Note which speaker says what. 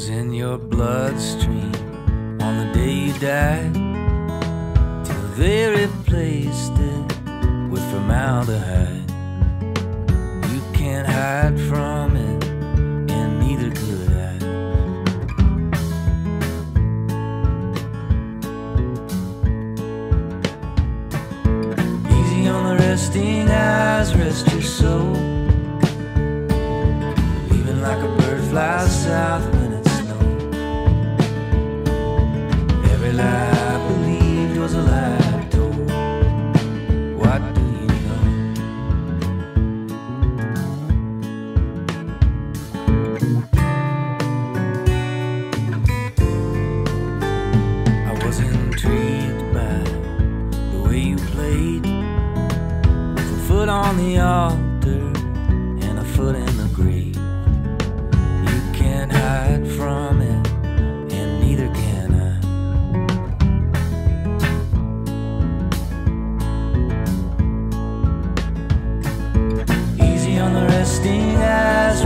Speaker 1: was in your bloodstream on the day you died. Till they replaced it with formaldehyde. You can't hide from it, and neither could I. Easy on the resting eyes, rest your soul. Foot on the altar and a foot in the grave. You can't hide from it, and neither can I. Easy on the resting eyes,